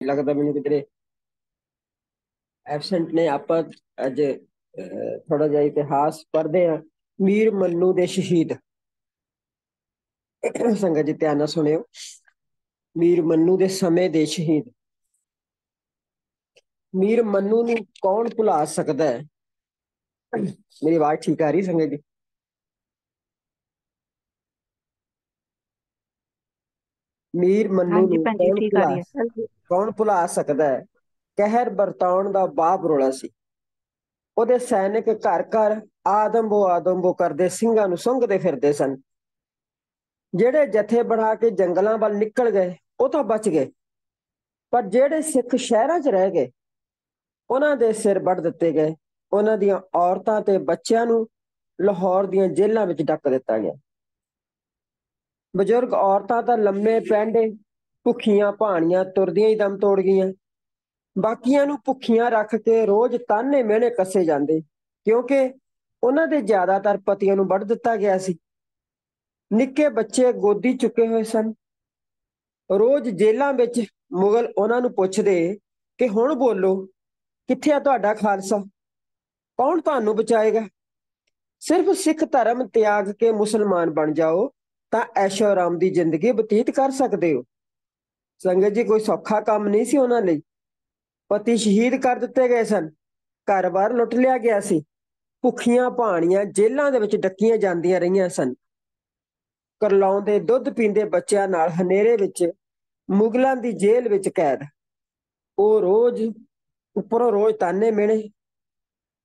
ਲੱਗਦਾ ਮੈਨੂੰ ਕਿਧਰੇ ਐਬਸੈਂਟ ਨੇ, ਆਪਾਂ ਅੱਜ ਥੋੜਾ ਜਿਹਾ ਇਤਿਹਾਸ ਪੜ੍ਹਦੇ ਆ ਮੀਰ ਮੰਨੂ ਦੇ ਸ਼ਹੀਦ। ਸੰਗਤ ਜੀ ਧਿਆਨ ਨਾਲ ਸੁਣਿਓ। ਮੀਰ ਮੰਨੂ ਦੇ ਸਮੇਂ ਦੇ ਸ਼ਹੀਦ। ਮੀਰ ਮੰਨੂ ਨੂੰ ਕੌਣ ਭੁਲਾ ਸਕਦਾ ਹੈ? ਮੇਰੀ ਆਵਾਜ਼ ਠੀਕ ਆ ਰਹੀ ਸੰਗਤ ਜੀ? ਮੀਰ ਮੰਨੂ ਨੂੰ ਕੌਣ ਭੁਲਾ ਕੌਣ ਭੁਲਾ ਸਕਦਾ ਹੈ? ਕਹਿਰ ਵਰਤਾਉਣ ਦਾ ਬਾਪ ਰੋਲਾ ਸੀ। ਉਹਦੇ ਸੈਨਿਕ ਘਰ ਘਰ ਆਦਮਬੋ ਆਦਮਬੋ ਕਰਦੇ ਸਿੰਘਾਂ ਨੂੰ ਸੁੰਘਦੇ ਫਿਰਦੇ ਸਨ। ਜਿਹੜੇ ਜਥੇ ਬਣਾ ਕੇ ਜੰਗਲਾਂ ਵੱਲ ਨਿਕਲ ਗਏ ਉਹ ਤਾਂ ਬਚ ਗਏ। ਪਰ ਜਿਹੜੇ ਸਿੱਖ ਸ਼ਹਿਰਾਂ 'ਚ ਰਹਿ ਗਏ ਉਹਨਾਂ ਦੇ ਸਿਰ ਵੱਢ ਦਿੱਤੇ ਗਏ। ਉਹਨਾਂ ਦੀਆਂ ਔਰਤਾਂ ਤੇ ਬੱਚਿਆਂ ਨੂੰ ਲਾਹੌਰ ਦੀਆਂ ਜੇਲ੍ਹਾਂ ਵਿੱਚ ਡੱਕ ਦਿੱਤਾ ਗਿਆ। ਬਜ਼ੁਰਗ ਔਰਤਾਂ ਤਾਂ ਲੰਮੇ ਪੈਂਡੇ, ਭੁੱਖੀਆਂ ਭਾਣੀਆਂ ਤੁਰਦੀਆਂ ਹੀ ਦਮ ਤੋੜ ਗਈਆਂ। ਬਾਕੀਆਂ ਨੂੰ ਭੁੱਖੀਆਂ ਰੱਖ ਕੇ ਰੋਜ਼ ਤਾਨੇ ਮਿਹਣੇ ਕੱਸੇ ਜਾਂਦੇ, ਕਿਉਂਕਿ ਉਹਨਾਂ ਦੇ ਜ਼ਿਆਦਾਤਰ ਪਤੀਆਂ ਨੂੰ ਵੱਢ ਦਿੱਤਾ ਗਿਆ ਸੀ। ਨਿੱਕੇ ਬੱਚੇ ਗੋਦੀ ਚੁੱਕੇ ਹੋਏ ਸਨ। ਰੋਜ਼ ਜੇਲਾਂ ਵਿੱਚ ਮੁਗਲ ਉਹਨਾਂ ਨੂੰ ਪੁੱਛਦੇ ਕਿ ਹੁਣ ਬੋਲੋ, ਕਿੱਥੇ ਆ ਤੁਹਾਡਾ ਖਾਲਸਾ? ਕੌਣ ਤੁਹਾਨੂੰ ਬਚਾਏਗਾ? ਸਿਰਫ ਸਿੱਖ ਧਰਮ ਤਿਆਗ ਕੇ ਮੁਸਲਮਾਨ ਬਣ ਜਾਓ ਤਾਂ ਐਸ਼ੋ ਆਰਾਮ ਦੀ ਜ਼ਿੰਦਗੀ ਬਤੀਤ ਕਰ ਸਕਦੇ ਹੋ। ਸੰਗਤ ਜੀ, ਕੋਈ ਸੌਖਾ ਕੰਮ ਨਹੀਂ ਸੀ ਉਹਨਾਂ ਲਈ। ਪਤੀ ਸ਼ਹੀਦ ਕਰ ਦਿੱਤੇ ਗਏ ਸਨ। ਘਰ-ਬਾਰ ਲੁੱਟ ਲਿਆ ਗਿਆ ਸੀ। ਭੁੱਖੀਆਂ ਭਾਣੀਆਂ ਜੇਲ੍ਹਾਂ ਦੇ ਵਿੱਚ ਡੱਕੀਆਂ ਜਾਂਦੀਆਂ ਰਹੀਆਂ ਸਨ। ਕਰਲਾਉਂਦੇ ਦੁੱਧ ਪੀਂਦੇ ਬੱਚਿਆਂ ਨਾਲ ਹਨੇਰੇ ਵਿੱਚ, ਮੁਗਲਾਂ ਦੀ ਜੇਲ੍ਹ ਵਿੱਚ ਕੈਦ। ਉਹ ਰੋਜ਼, ਉੱਪਰੋਂ ਰੋਜ਼ ਤਾਨੇ ਮਿਹਣੇ।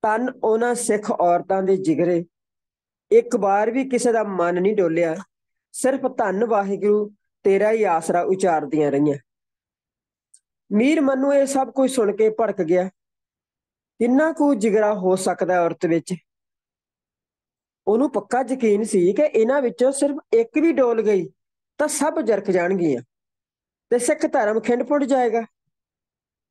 ਤਨ ਉਹਨਾਂ ਸਿੱਖ ਔਰਤਾਂ ਦੇ ਜਿਗਰੇ। ਇੱਕ ਵਾਰ ਵੀ ਕਿਸੇ ਦਾ ਮਨ ਨਹੀਂ ਡੋਲਿਆ। ਸਿਰਫ ਧੰਨ ਵਾਹਿਗੁਰੂ ਤੇਰਾ ਹੀ ਆਸਰਾ ਉਚਾਰਦੀਆਂ ਰਹੀਆਂ। ਮੀਰ ਮੰਨੂ ਇਹ ਸਭ ਕੁਝ ਸੁਣ ਕੇ ਭੜਕ ਗਿਆ। ਕਿੰਨਾ ਕੁ ਜਿਗਰਾ ਹੋ ਸਕਦਾ ਔਰਤ ਵਿੱਚ? ਉਹਨੂੰ ਪੱਕਾ ਯਕੀਨ ਸੀ ਕਿ ਇਹਨਾਂ ਵਿੱਚੋਂ ਸਿਰਫ ਇੱਕ ਵੀ ਡੋਲ ਗਈ ਤਾਂ ਸਭ ਜਰਕ ਜਾਣਗੀਆਂ ਤੇ ਸਿੱਖ ਧਰਮ ਖਿੰਡ ਪੁੱਟ ਜਾਏਗਾ।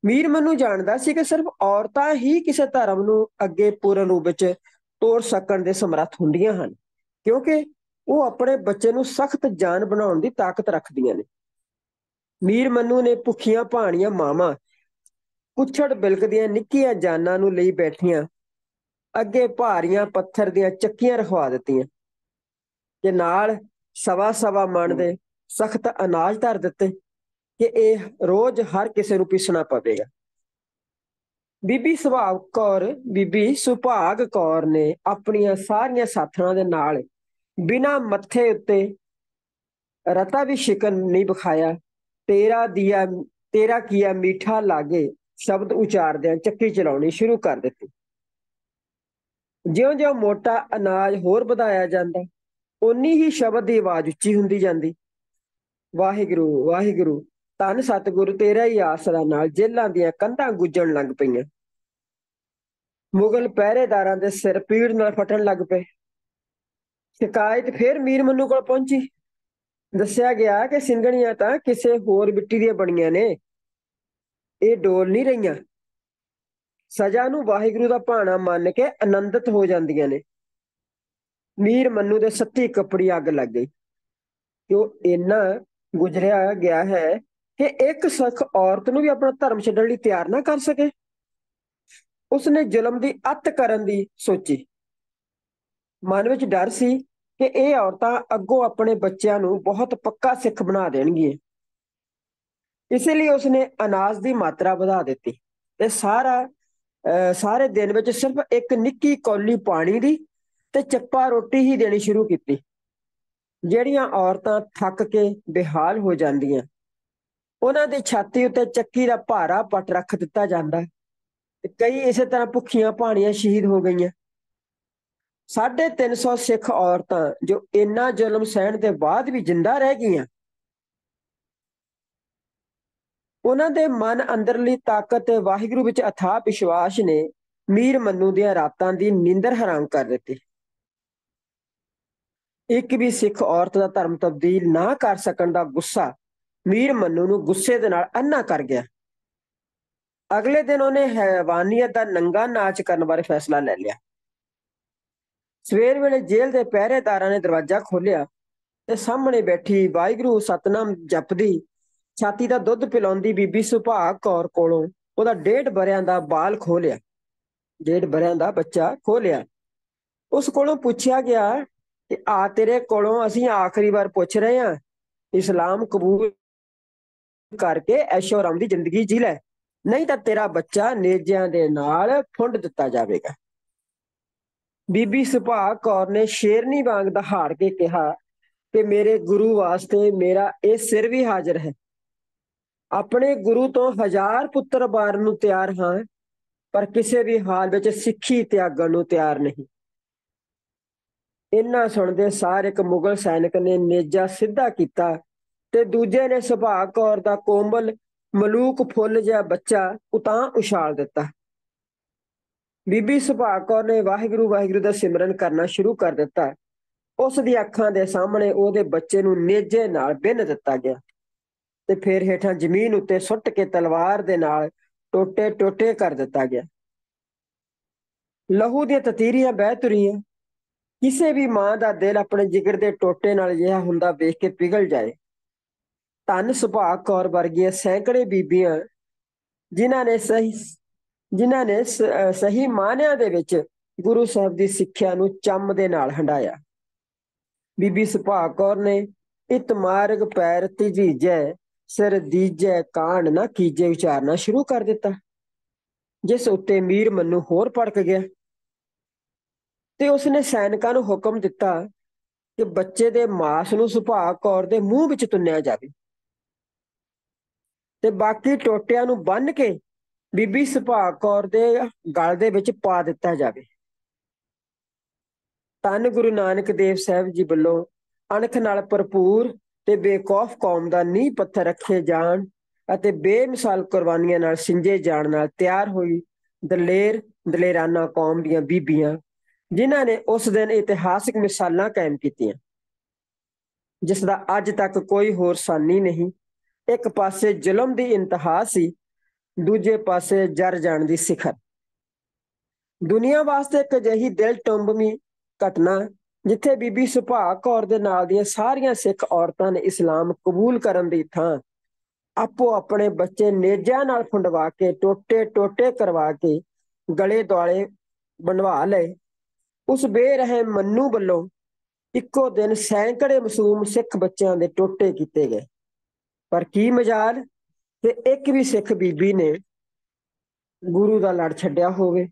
ਮੀਰ ਮਨੂ ਜਾਣਦਾ ਸੀ ਕਿ ਸਿਰਫ ਔਰਤਾਂ ਹੀ ਕਿਸੇ ਧਰਮ ਨੂੰ ਅੱਗੇ ਪੂਰਨ ਰੂਪ ਵਿੱਚ ਤੋੜ ਸਕਣ ਦੇ ਸਮਰੱਥ ਹੁੰਦੀਆਂ ਹਨ, ਕਿਉਂਕਿ ਉਹ ਆਪਣੇ ਬੱਚੇ ਨੂੰ ਸਖਤ ਜਾਨ ਬਣਾਉਣ ਦੀ ਤਾਕਤ ਰੱਖਦੀਆਂ ਨੇ। ਮੀਰ ਮੰਨੂ ਨੇ ਭੁੱਖੀਆਂ ਭਾਣੀਆਂ ਮਾਵਾਂ ਕੁੱਛੜ ਬਿਲਕਦੀਆਂ ਨਿੱਕੀਆਂ ਜਾਨਾਂ ਨੂੰ ਲਈ ਬੈਠੀਆਂ, ਅੱਗੇ ਭਾਰੀਆਂ ਪੱਥਰ ਦੀਆਂ ਚੱਕੀਆਂ ਰਖਵਾ ਦਿੱਤੀਆਂ ਤੇ ਨਾਲ ਸਵਾ ਸਵਾ ਮਣ ਦੇ ਸਖਤ ਅਨਾਜ ਧਰ ਦਿੱਤੇ ਕਿ ਇਹ ਰੋਜ਼ ਹਰ ਕਿਸੇ ਨੂੰ ਪੀਸਣਾ ਪਵੇਗਾ। ਬੀਬੀ ਸੁਭਾਗ ਕੌਰ, ਬੀਬੀ ਸੁਭਾਗ ਕੌਰ ਨੇ ਆਪਣੀਆਂ ਸਾਰੀਆਂ ਸਾਥਣਾਂ ਦੇ ਨਾਲ ਬਿਨਾ ਮੱਥੇ ਉੱਤੇ ਰਤਾ ਵੀ ਸ਼ਿਕਨ ਨਹੀਂ ਬਖਾਇਆ ਤੇਰਾ ਦੀਆ, ਤੇਰਾ ਕੀਆ ਮੀਠਾ ਲਾਗੇ, ਸ਼ਬਦ ਉਚਾਰਦਿਆਂ ਚੱਕੀ ਚਲਾਉਣੀ ਸ਼ੁਰੂ ਕਰ ਦਿੱਤੀ। ਜਿਉਂ-ਜਿਉਂ ਮੋਟਾ ਅਨਾਜ ਹੋਰ ਵਧਾਇਆ ਜਾਂਦਾ ਉਨੀ ਹੀ ਸ਼ਬਦ ਦੀ ਆਵਾਜ਼ ਉੱਚੀ ਹੁੰਦੀ ਜਾਂਦੀ। ਵਾਹਿਗੁਰੂ ਵਾਹਿਗੁਰੂ ਤਨ ਸਤਿਗੁਰੂ, ਤੇਰਾ ਹੀ ਆਸਰਾ ਨਾਲ ਜੇਲਾਂ ਦੀਆਂ ਕੰਧਾਂ ਗੁੱਜਣ ਲੱਗ ਪਈਆਂ। ਮੁਗਲ ਪਹਿਰੇਦਾਰਾਂ ਦੇ ਸਿਰ ਪੀੜ ਨਾਲ ਫਟਣ ਲੱਗ ਪਏ। ਸ਼ਿਕਾਇਤ ਫੇਰ ਮੀਰ ਮੰਨੂ ਕੋਲ ਪਹੁੰਚੀ। ਦੱਸਿਆ ਗਿਆ ਕਿ ਸਿੰਗਣੀਆਂ ਤਾਂ ਕਿਸੇ ਹੋਰ ਮਿੱਟੀ ਦੀਆਂ ਬਣੀਆਂ ਨੇ। ਇਹ ਡੋਲ ਨਹੀਂ ਰਹੀਆਂ। ਸਜ਼ਾ ਨੂੰ ਵਾਹਿਗੁਰੂ ਦਾ ਭਾਣਾ ਮੰਨ ਕੇ ਆਨੰਦਿਤ ਹੋ ਜਾਂਦੀਆਂ ਨੇ। ਮੀਰ ਮੰਨੂ ਦੇ ਸੱਤੀ ਕੱਪੜੀ ਅੱਗ ਲੱਗ ਗਈ। ਕਿਉਂ ਇੰਨਾ ਗੁਜ਼ਰਿਆ ਗਿਆ ਹੈ ਕਿ ਇੱਕ ਸਿੱਖ ਔਰਤ ਨੂੰ ਵੀ ਆਪਣਾ ਧਰਮ ਛੱਡਣ ਲਈ ਤਿਆਰ ਨਾ ਕਰ ਸਕੇ। ਉਸਨੇ ਜ਼ੁਲਮ ਦੀ ਅੱਤ ਕਰਨ ਦੀ ਸੋਚੀ। ਮਨ ਵਿੱਚ ਡਰ ਸੀ ਕਿ ਇਹ ਔਰਤਾਂ ਅੱਗੋਂ ਆਪਣੇ ਬੱਚਿਆਂ ਨੂੰ ਬਹੁਤ ਪੱਕਾ ਸਿੱਖ ਬਣਾ ਦੇਣਗੀਆਂ। ਇਸੇ ਲਈ ਉਸਨੇ ਅਨਾਜ ਦੀ ਮਾਤਰਾ ਵਧਾ ਦਿੱਤੀ ਤੇ ਸਾਰਾ ਸਾਰੇ ਦਿਨ ਵਿੱਚ ਸਿਰਫ ਇੱਕ ਨਿੱਕੀ ਕੌਲੀ ਪਾਣੀ ਦੀ ਤੇ ਚੱਪਾ ਰੋਟੀ ਹੀ ਦੇਣੀ ਸ਼ੁਰੂ ਕੀਤੀ, ਜਿਹੜੀਆਂ ਔਰਤਾਂ ਥੱਕ ਕੇ ਬੇਹਾਲ ਹੋ ਜਾਂਦੀਆਂ। ਉਹਨਾਂ ਦੀ ਛਾਤੀ ਉੱਤੇ ਚੱਕੀ ਦਾ ਭਾਰਾ ਪਟ ਰੱਖ ਦਿੱਤਾ ਜਾਂਦਾ ਤੇ ਕਈ ਇਸੇ ਤਰ੍ਹਾਂ ਭੁੱਖੀਆਂ ਭਾਣੀਆਂ ਸ਼ਹੀਦ ਹੋ ਗਈਆਂ। 350 ਸਿੱਖ ਔਰਤਾਂ ਜੋ ਇੰਨਾ ਜ਼ੁਲਮ ਸਹਿਣ ਦੇ ਬਾਅਦ ਵੀ ਜਿੰਦਾ ਰਹਿ ਗਈਆਂ, ਉਹਨਾਂ ਦੇ ਮਨ ਅੰਦਰਲੀ ਤਾਕਤ ਤੇ ਵਾਹਿਗੁਰੂ ਵਿੱਚ ਅਥਾਹ ਵਿਸ਼ਵਾਸ ਨੇ ਮੀਰ ਮੰਨੂ ਦੀਆਂ ਰਾਤਾਂ ਦੀ ਨਿੰਦਰ ਹਰਾਮ ਕਰ ਦਿੱਤੀ। ਇੱਕ ਵੀ ਸਿੱਖ ਔਰਤ ਦਾ ਧਰਮ ਤਬਦੀਲ ਨਾ ਕਰ ਸਕਣ ਦਾ ਗੁੱਸਾ ਮੀਰ ਮੰਨੂ ਨੂੰ ਗੁੱਸੇ ਦੇ ਨਾਲ ਅੰਨਾ ਕਰ ਗਿਆ। ਅਗਲੇ ਦਿਨ ਉਹਨੇ ਹੈਵਾਨੀਅਤ ਦਾ ਨੰਗਾ ਨਾਚ ਕਰਨ ਬਾਰੇ ਫੈਸਲਾ ਲੈ ਲਿਆ। ਸਵੇਰ ਵੇਲੇ ਜੇਲ੍ਹ ਦੇ ਪਹਿਰੇਦਾਰਾਂ ਨੇ ਦਰਵਾਜ਼ਾ ਖੋਲ੍ਹਿਆ ਤੇ ਸਾਹਮਣੇ ਬੈਠੀ ਵਾਹਿਗੁਰੂ ਸਤਨਾਮ ਜਪਦੀ, ਛਾਤੀ ਦਾ ਦੁੱਧ ਪਿਲਾਉਂਦੀ ਬੀਬੀ ਸੁਭਾਗ ਕੌਰ ਕੋਲੋਂ ਉਹਦਾ ਡੇਢ ਬਰਿਆਂ ਦਾ ਬਾਲ ਖੋਲਿਆ ਡੇਢ ਬਰਿਆਂ ਦਾ ਬੱਚਾ ਖੋਲਿਆ ਉਸ ਕੋਲੋਂ ਪੁੱਛਿਆ ਗਿਆ ਕਿ, ਆ ਤੇਰੇ ਕੋਲੋਂ ਅਸੀਂ ਆਖਰੀ ਵਾਰ ਪੁੱਛ ਰਹੇ ਹਾਂ, ਇਸਲਾਮ ਕਬੂਲ ਕਰਕੇ ਐਸ਼ੋ ਆਰਾਮ ਦੀ ਜ਼ਿੰਦਗੀ ਜੀ ਲੈ, ਨਹੀਂ ਤਾਂ ਤੇਰਾ ਬੱਚਾ ਨੇਜਿਆਂ ਦੇ ਨਾਲ ਫੁੰਡ ਦਿੱਤਾ ਜਾਵੇਗਾ। ਬੀਬੀ ਸੁਭਾਗ ਕੌਰ ਨੇ ਸ਼ੇਰਨੀ ਵਾਂਗ ਦਹਾੜ ਕੇ ਕਿਹਾ ਕਿ ਮੇਰੇ ਗੁਰੂ ਵਾਸਤੇ ਮੇਰਾ ਇਹ ਸਿਰ ਵੀ ਹਾਜ਼ਰ ਹੈ। ਆਪਣੇ ਗੁਰੂ ਤੋਂ ਹਜ਼ਾਰ ਪੁੱਤਰ ਬਾਰ ਨੂੰ ਤਿਆਰ ਹਾਂ, ਪਰ ਕਿਸੇ ਵੀ ਹਾਲ ਵਿੱਚ ਸਿੱਖੀ ਤਿਆਗਣ ਨੂੰ ਤਿਆਰ ਨਹੀਂ। ਇਹਨਾਂ ਸੁਣਦੇ ਸਾਰ ਇੱਕ ਮੁਗਲ ਸੈਨਿਕ ਨੇ ਨੇਜਾ ਸਿੱਧਾ ਕੀਤਾ ਤੇ ਦੂਜੇ ਨੇ ਸੁਭਾਗ ਕੌਰ ਦਾ ਕੋਮਲ, ਮਲੂਕ ਫੁੱਲ ਜਿਹਾ ਬੱਚਾ ਉਤਾਂ ਉਛਾਲ ਦਿੱਤਾ। ਬੀਬੀ ਸੁਭਾਗ ਕੌਰ ਨੇ ਵਾਹਿਗੁਰੂ ਵਾਹਿਗੁਰੂ ਦਾ ਸਿਮਰਨ ਕਰਨਾ ਸ਼ੁਰੂ ਕਰ ਦਿੱਤਾ। ਉਸ ਦੀ ਅੱਖਾਂ ਦੇ ਸਾਹਮਣੇ ਉਹਦੇ ਬੱਚੇ ਨੂੰ ਨੇਜੇ ਨਾਲ ਬਿੰਨ ਦਿੱਤਾ ਗਿਆ ਤੇ ਫਿਰ ਹੇਠਾਂ ਜ਼ਮੀਨ ਉੱਤੇ ਸੁੱਟ ਕੇ ਤਲਵਾਰ ਦੇ ਨਾਲ ਟੋਟੇ ਟੋਟੇ ਕਰ ਦਿੱਤਾ ਗਿਆ। ਲਹੂ ਦੀਆਂ ਤਤੀਰੀਆਂ ਬਹਿ ਤੁਰੀਆਂ। ਕਿਸੇ ਵੀ ਮਾਂ ਦਾ ਦਿਲ ਆਪਣੇ ਜਿਗਰ ਦੇ ਟੋਟੇ ਨਾਲ ਜਿਹਾ ਹੁੰਦਾ ਵੇਖ ਕੇ ਪਿਘਲ ਜਾਏ। ਧੰਨ ਸੁਭਾਗ ਕੌਰ ਵਰਗੀਆਂ ਸੈਂਕੜੇ ਬੀਬੀਆਂ, ਜਿਨ੍ਹਾਂ ਨੇ ਸਹੀ ਜਿਨ੍ਹਾਂ ਨੇ ਸਹੀ ਮਾਨਿਆਂ ਦੇ ਵਿੱਚ ਗੁਰੂ ਸਾਹਿਬ ਦੀ ਸਿੱਖਿਆ ਨੂੰ ਚੰਮ ਦੇ ਨਾਲ ਹੰਡਾਇਆ। ਬੀਬੀ ਸੁਭਾਗ ਕੌਰ ਨੇ ਇਤ ਮਾਰਗ ਪੈਰ ਤੀਜੀਜੈ, ਸਿਰ ਦੀਜੈ ਕਾਂਡ ਨਾ ਕੀਜੇ, ਵਿਚਾਰਨਾ ਸ਼ੁਰੂ ਕਰ ਦਿੱਤਾ। ਜਿਸ ਉੱਤੇ ਮੀਰ ਮੰਨੂ ਹੋਰ ਪੜਕ ਗਿਆ। ਤੇ ਉਸਨੇ ਸੈਨਿਕਾਂ ਨੂੰ ਹੁਕਮ ਦਿੱਤਾ ਕਿ ਬੱਚੇ ਦੇ ਮਾਸ ਨੂੰ ਸੁਭਾਗ ਕੌਰ ਦੇ ਮੂੰਹ ਵਿੱਚ ਤੁੰਨਿਆ ਜਾਵੇ। ਤੇ ਬਾਕੀ ਟੋਟਿਆਂ ਨੂੰ ਬੰਨ ਕੇ ਬੀਬੀ ਸੁਭਾਗ ਕੌਰ ਦੇ ਗਲ ਦੇ ਵਿੱਚ ਪਾ ਦਿੱਤਾ ਜਾਵੇ। ਤਨ ਗੁਰੂ ਨਾਨਕ ਦੇਵ ਸਾਹਿਬ ਜੀ ਵੱਲੋਂ ਅਣਖ ਨਾਲ ਭਰਪੂਰ ਤੇ ਬੇਕੌਫ ਕੌਮ ਦਾ ਨੀਂਹ ਪੱਥਰ ਰੱਖੇ ਜਾਣ ਅਤੇ ਬੇਮਿਸਾਲ ਕੁਰਬਾਨੀਆਂ ਨਾਲ ਸਿੰਜੇ ਜਾਣ ਨਾਲ ਤਿਆਰ ਹੋਈ ਦਲੇਰ ਦਲੇਰਾਨਾ ਕੌਮ ਦੀਆਂ ਬੀਬੀਆਂ, ਜਿਨ੍ਹਾਂ ਨੇ ਉਸ ਦਿਨ ਇਤਿਹਾਸਿਕ ਮਿਸਾਲਾਂ ਕਾਇਮ ਕੀਤੀਆਂ। ਜਿਸ ਦਾ ਅੱਜ ਤੱਕ ਕੋਈ ਹੋਰ ਸਾਨੀ ਨਹੀਂ, ਇੱਕ ਪਾਸੇ ਜ਼ੁਲਮ ਦੀ ਇੰਤਹਾ ਸੀ ਦੂਜੇ ਪਾਸੇ ਜਰ ਜਾਣ ਦੀ ਸਿਖਰ। ਦੁਨੀਆ ਵਾਸਤੇ ਇੱਕ ਅਜਿਹੀ ਦਿਲ ਟੰਬਵੀਂ ਘਟਨਾ, ਜਿੱਥੇ ਬੀਬੀ ਸੁਭਾਗ ਕੌਰ ਦੇ ਨਾਲ ਦੀਆਂ ਸਾਰੀਆਂ ਸਿੱਖ ਔਰਤਾਂ ਨੇ ਇਸਲਾਮ ਕਬੂਲ ਕਰਨ ਦੀ ਥਾਂ ਆਪੋ ਆਪਣੇ ਬੱਚੇ ਨੇਜਾਂ ਨਾਲ ਫੁੰਡਵਾ ਕੇ ਟੋਟੇ ਟੋਟੇ ਕਰਵਾ ਕੇ ਗਲੇ ਦੁਆਲੇ ਬਣਵਾ ਲਏ। ਉਸ ਬੇਰਹਿਮ ਮੰਨੂ ਵੱਲੋਂ ਇੱਕੋ ਦਿਨ ਸੈਂਕੜੇ ਮਸੂਮ ਸਿੱਖ ਬੱਚਿਆਂ ਦੇ ਟੋਟੇ ਕੀਤੇ ਗਏ। ਪਰ ਕੀ ਮਜਾਲ? ਕਿ ਇੱਕ ਵੀ ਸਿੱਖ ਬੀਬੀ ਨੇ ਗੁਰੂ ਦਾ ਲੜ ਛੱਡਿਆ ਹੋਵੇ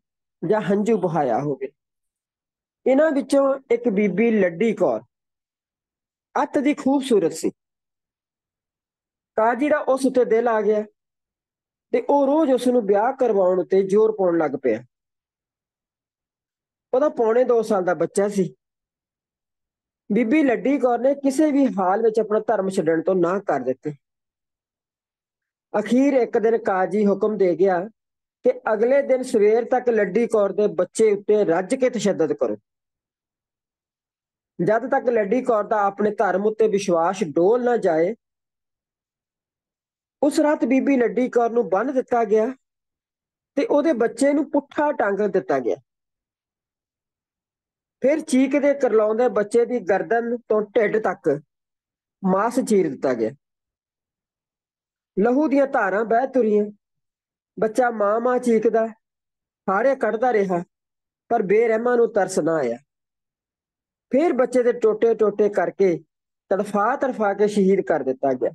ਜਾਂ ਹੰਝੂ ਬਹਾਇਆ ਹੋਵੇ। ਇਹਨਾਂ ਵਿੱਚੋਂ ਇੱਕ ਬੀਬੀ ਲੱਡੀ ਕੌਰ ਅੱਤ ਦੀ ਖੂਬਸੂਰਤ ਸੀ। ਕਾਜੀ ਦਾ ਉਸ ਉੱਤੇ ਦਿਲ ਆ ਗਿਆ ਤੇ ਉਹ ਰੋਜ਼ ਉਸ ਨੂੰ ਵਿਆਹ ਕਰਵਾਉਣ ਉੱਤੇ ਜ਼ੋਰ ਪਾਉਣ ਲੱਗ ਪਿਆ। ਉਹਦਾ ਪੌਣੇ 2 ਸਾਲ ਦਾ ਬੱਚਾ ਸੀ। ਬੀਬੀ ਲੱਡੀ ਕੌਰ ਨੇ ਕਿਸੇ ਵੀ ਹਾਲ ਵਿੱਚ ਆਪਣਾ ਧਰਮ ਛੱਡਣ ਤੋਂ ਨਾ ਕਰ ਦਿੱਤੀ। ਅਖੀਰ ਇੱਕ ਦਿਨ ਕਾਜੀ ਹੁਕਮ ਦੇ ਗਿਆ ਕਿ ਅਗਲੇ ਦਿਨ ਸਵੇਰ ਤੱਕ ਲੱਡੀ ਕੌਰ ਦੇ ਬੱਚੇ ਉੱਤੇ ਰੱਜ ਕੇ ਤਸ਼ੱਦਦ ਕਰੋ। ਜਦ ਤੱਕ ਲੱਡੀ ਕੌਰ ਦਾ ਆਪਣੇ ਧਰਮ ਉੱਤੇ ਵਿਸ਼ਵਾਸ ਡੋਲ ਨਾ ਜਾਏ, ਉਸ ਰਾਤ ਬੀਬੀ ਲੱਡੀ ਕੌਰ ਨੂੰ ਬੰਨ ਦਿੱਤਾ ਗਿਆ ਤੇ ਉਹਦੇ ਬੱਚੇ ਨੂੰ ਪੁੱਠਾ ਟੰਗ ਦਿੱਤਾ ਗਿਆ। ਫਿਰ ਚੀਕ ਦੇ ਕਰਲਾਉਂਦੇ ਬੱਚੇ ਦੀ ਗਰਦਨ ਤੋਂ ਢਿੱਡ ਤੱਕ ਮਾਸ ਚੀਰ ਦਿੱਤਾ ਗਿਆ। ਲਹੂ ਦੀਆਂ ਧਾਰਾਂ ਬਹਿ ਤੁਰੀਆਂ। ਬੱਚਾ ਮਾਂ ਮਾਂ ਚੀਕਦਾ, ਹਾਰੇ ਕੱਢਦਾ ਰਿਹਾ, ਪਰ ਬੇਰਹਿਮਾਂ ਨੂੰ ਤਰਸ ਨਾ ਆਇਆ। ਫਿਰ ਬੱਚੇ ਦੇ ਟੋਟੇ ਟੋਟੇ ਕਰਕੇ ਤੜਫਾ ਤੜਫਾ ਕੇ ਸ਼ਹੀਦ ਕਰ ਦਿੱਤਾ ਗਿਆ।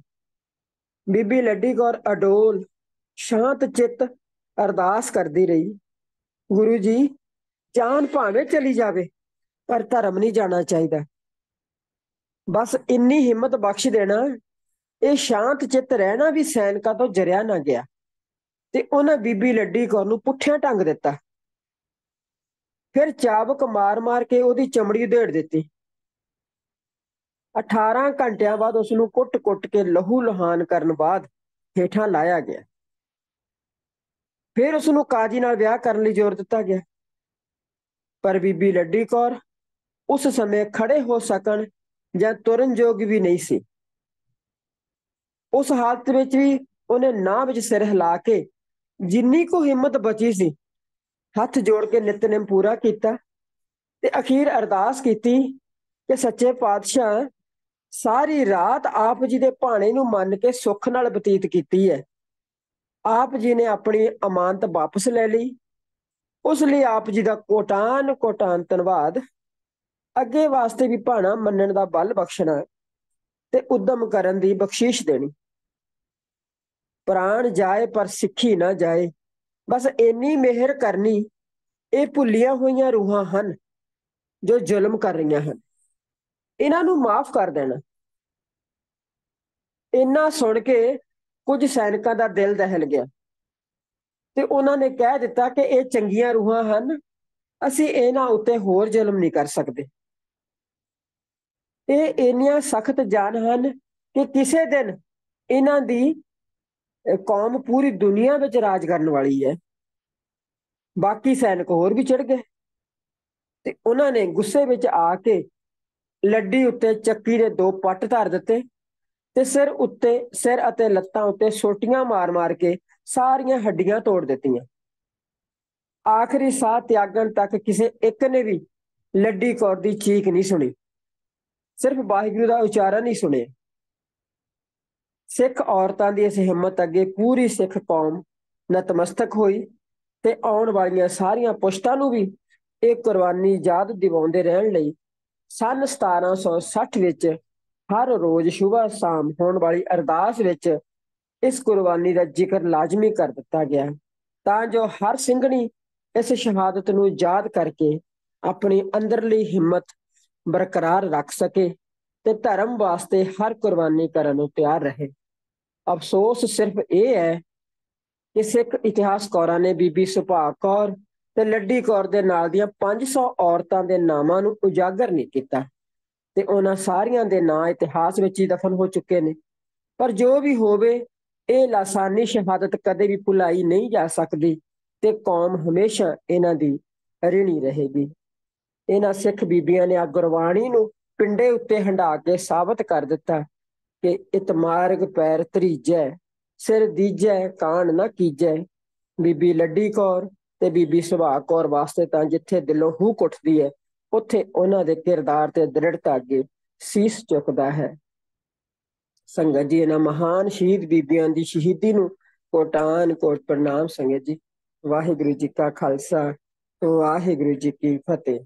ਬੀਬੀ ਲੱਡੀ ਕੌਰ ਅਡੋਲ ਸ਼ਾਂਤ ਚਿੱਤ ਅਰਦਾਸ ਕਰਦੀ ਰਹੀ, ਗੁਰੂ ਜੀ, ਜਾਨ ਭਾਵੇਂ ਚਲੀ ਜਾਵੇ, ਪਰ ਧਰਮ ਨਹੀਂ ਜਾਣਾ ਚਾਹੀਦਾ। ਬਸ ਇੰਨੀ ਹਿੰਮਤ ਬਖਸ਼ ਦੇਣਾ ਇਹ ਸ਼ਾਂਤ ਚਿੱਤ ਰਹਿਣਾ ਵੀ ਸੈਨਿਕਾਂ ਤੋਂ ਜਰਿਆ ਨਾ ਗਿਆ। ਤੇ ਉਹਨਾਂ ਬੀਬੀ ਲੱਡੀ ਕੌਰ ਨੂੰ ਪੁੱਠਿਆਂ ਟੰਗ ਦਿੱਤਾ। ਫਿਰ ਚਾਬਕ ਮਾਰ-ਮਾਰ ਕੇ ਉਹਦੀ ਚਮੜੀ ਉਧੇੜ ਦਿੱਤੀ। 18 ਘੰਟਿਆਂ ਬਾਅਦ ਉਸ ਨੂੰ ਕੁੱਟ-ਕੁੱਟ ਕੇ ਲਹੂ ਲਹਾਨ ਕਰਨ ਬਾਅਦ ਹੇਠਾਂ ਲਾਇਆ ਗਿਆ। ਫਿਰ ਉਸ ਨੂੰ ਕਾਜੀ ਨਾਲ ਵਿਆਹ ਕਰਨ ਲਈ ਜ਼ੋਰ ਦਿੱਤਾ ਗਿਆ। ਪਰ ਬੀਬੀ ਲੱਡੀ ਕੌਰ ਉਸ ਸਮੇਂ ਖੜੇ ਹੋ ਸਕਣ ਜਾਂ ਤੁਰਨ ਯੋਗ ਵੀ ਨਹੀਂ ਸੀ। ਉਸ ਹਾਲਤ ਵਿੱਚ ਵੀ ਉਹਨੇ ਨਾ ਵਿੱਚ ਸਿਰ ਹਿਲਾ ਕੇ ਜਿੰਨੀ ਕੋ ਹਿੰਮਤ ਬਚੀ ਸੀ, ਹੱਥ ਜੋੜ ਕੇ ਨਿਤਨੇਮ ਪੂਰਾ ਕੀਤਾ ਤੇ ਅਖੀਰ ਅਰਦਾਸ ਕੀਤੀ ਕਿ ਸੱਚੇ ਪਾਤਸ਼ਾਹ ਸਾਰੀ ਰਾਤ ਆਪ ਜੀ ਦੇ ਭਾਣੇ ਨੂੰ ਮੰਨ ਕੇ ਸੁੱਖ ਨਾਲ ਬਤੀਤ ਕੀਤੀ ਹੈ। ਆਪ ਜੀ ਨੇ ਆਪਣੀ ਅਮਾਨਤ ਵਾਪਸ ਲੈ ਲਈ। ਉਸ ਲਈ ਆਪ ਜੀ ਦਾ ਕੋਟਾਨ ਕੋਟਾਨ ਧੰਨਵਾਦ। ਅੱਗੇ ਵਾਸਤੇ ਵੀ ਭਾਣਾ ਮੰਨਣ ਦਾ ਬਲ ਬਖਸ਼ਣਾ ਤੇ ਉਦਮ ਕਰਨ ਦੀ ਬਖਸ਼ਿਸ਼ ਦੇਣੀ। ਪ੍ਰਾਣ ਜਾਏ ਪਰ ਸਿੱਖੀ ਨਾ ਜਾਏ। ਬਸ ਇੰਨੀ ਮਿਹਰ ਕਰਨੀ, ਇਹ ਭੁੱਲੀਆਂ ਹੋਈਆਂ ਰੂਹਾਂ ਹਨ, ਜੋ ਜ਼ੁਲਮ ਕਰ ਰਹੀਆਂ ਹਨ। ਇਹਨਾਂ ਨੂੰ ਮਾਫ ਕਰ ਦੇਣਾ। ਇਹਨਾਂ ਸੁਣ ਕੇ ਕੁਝ ਸੈਨਿਕਾਂ ਦਾ ਦਿਲ ਦਹਿਲ ਗਿਆ। ਤੇ ਉਹਨਾਂ ਨੇ ਕਹਿ ਦਿੱਤਾ ਕਿ ਇਹ ਚੰਗੀਆਂ ਰੂਹਾਂ ਹਨ, ਅਸੀਂ ਇਹਨਾਂ ਉੱਤੇ ਹੋਰ ਜ਼ੁਲਮ ਨਹੀਂ ਕਰ ਸਕਦੇ। ਇਹ ਇੰਨੀਆਂ ਸਖਤ ਜਾਨ ਹਨ ਕਿ ਕਿਸੇ ਦਿਨ ਇਹਨਾਂ ਦੀ ਕੌਮ ਪੂਰੀ ਦੁਨੀਆ ਵਿੱਚ ਰਾਜ ਕਰਨ ਵਾਲੀ ਹੈ। ਬਾਕੀ ਸੈਨਿਕ ਹੋਰ ਵੀ ਚੜ ਗਏ ਤੇ ਉਹਨਾਂ ਨੇ ਗੁੱਸੇ ਵਿੱਚ ਆ ਕੇ ਲੱਡੀ ਉੱਤੇ ਚੱਕੀ ਦੇ ਦੋ ਪੱਟ ਧਰ ਦਿੱਤੇ ਤੇ ਸਿਰ ਉੱਤੇ, ਸਿਰ ਅਤੇ ਲੱਤਾਂ ਉੱਤੇ ਸੋਟੀਆਂ ਮਾਰ-ਮਾਰ ਕੇ ਸਾਰੀਆਂ ਹੱਡੀਆਂ ਤੋੜ ਦਿੱਤੀਆਂ। ਆਖਰੀ ਸਾਹ ਤਿਆਗਣ ਤੱਕ ਕਿਸੇ ਇੱਕ ਨੇ ਵੀ ਲੱਡੀ ਕੌਰ ਦੀ ਚੀਕ ਨਹੀਂ ਸੁਣੀ। ਸਿਰਫ ਵਾਹਿਗੁਰੂ ਦਾ ਉਚਾਰਨ ਹੀ ਸੁਣੇ। ਸਿੱਖ ਔਰਤਾਂ ਦੀ ਇਸ ਹਿੰਮਤ ਅੱਗੇ ਪੂਰੀ ਸਿੱਖ ਕੌਮ ਨਤਮਸਤਕ ਹੋਈ ਤੇ ਆਉਣ ਵਾਲੀਆਂ ਸਾਰੀਆਂ ਪੁਸ਼ਤਾਂ ਨੂੰ ਵੀ ਇਹ ਕੁਰਬਾਨੀ ਯਾਦ ਦਿਵਾਉਂਦੇ ਰਹਿਣ ਲਈ ਸਨ 1760 ਵਿੱਚ ਹਰ ਰੋਜ਼ ਸਵੇਰ ਸ਼ਾਮ ਹੋਣ ਵਾਲੀ ਅਰਦਾਸ ਵਿੱਚ ਇਸ ਕੁਰਬਾਨੀ ਦਾ ਜ਼ਿਕਰ ਲਾਜ਼ਮੀ ਕਰ ਦਿੱਤਾ ਗਿਆ। ਤਾਂ ਜੋ ਹਰ ਸਿੰਘਣੀ ਇਸ ਸ਼ਹਾਦਤ ਨੂੰ ਯਾਦ ਕਰਕੇ ਆਪਣੀ ਅੰਦਰਲੀ ਹਿੰਮਤ ਬਰਕਰਾਰ ਰੱਖ ਸਕੇ ਤੇ ਧਰਮ ਵਾਸਤੇ ਹਰ ਕੁਰਬਾਨੀ ਕਰਨ ਨੂੰ ਤਿਆਰ ਰਹੇ। ਅਫਸੋਸ ਸਿਰਫ ਇਹ ਹੈ ਕਿ ਸਿੱਖ ਇਤਿਹਾਸਕਾਰਾਂ ਨੇ ਬੀਬੀ ਸੁਭਾਗ ਕੌਰ ਤੇ ਲੱਡੀ ਕੌਰ ਦੇ ਨਾਲ ਦੀਆਂ 500 ਔਰਤਾਂ ਦੇ ਨਾਮਾਂ ਨੂੰ ਉਜਾਗਰ ਨਹੀਂ ਕੀਤਾ ਤੇ ਉਹਨਾਂ ਸਾਰੀਆਂ ਦੇ ਨਾਂ ਇਤਿਹਾਸ ਵਿੱਚ ਹੀ ਦਫਨ ਹੋ ਚੁੱਕੇ ਨੇ। ਪਰ ਜੋ ਵੀ ਹੋਵੇ, ਇਹ ਲਾਸਾਨੀ ਸ਼ਹਾਦਤ ਕਦੇ ਵੀ ਭੁਲਾਈ ਨਹੀਂ ਜਾ ਸਕਦੀ ਤੇ ਕੌਮ ਹਮੇਸ਼ਾ ਇਹਨਾਂ ਦੀ ਰਿਣੀ ਰਹੇਗੀ। ਇਹਨਾਂ ਸਿੱਖ ਬੀਬੀਆਂ ਨੇ ਆ ਗੁਰਬਾਣੀ ਨੂੰ ਪਿੰਡੇ ਉੱਤੇ ਹੰਡਾ ਕੇ ਸਾਬਤ ਕਰ ਦਿੱਤਾ ਕਿ ਇਤਮਾਰਗ ਪੈਰ ਤਰੀਜੈ ਸਿਰ ਦੀਜੈ ਕਾਣ ਨਾ ਕੀਜੈ। ਬੀਬੀ ਲੱਡੀ ਕੌਰ ਤੇ ਬੀਬੀ ਸੁਭਾਗ ਕੌਰ ਵਾਸਤੇ ਤਾਂ ਜਿੱਥੇ ਦਿਲੋਂ ਹੂ ਉੱਠਦੀ ਹੈ, ਉੱਥੇ ਉਹਨਾਂ ਦੇ ਕਿਰਦਾਰ ਤੇ ਦ੍ਰਿੜਤਾ ਅੱਗੇ ਸੀਸ ਝੁਕਦਾ ਹੈ। ਸੰਗਤ ਜੀ, ਇਹਨਾਂ ਮਹਾਨ ਸ਼ਹੀਦ ਬੀਬੀਆਂ ਦੀ ਸ਼ਹੀਦੀ ਨੂੰ ਕੋਟਾਨ ਕੋਟ ਪ੍ਰਣਾਮ ਸੰਗਤ ਜੀ। ਵਾਹਿਗੁਰੂ ਜੀ ਕਾ ਖਾਲਸਾ, ਵਾਹਿਗੁਰੂ ਜੀ ਕੀ ਫਤਿਹ।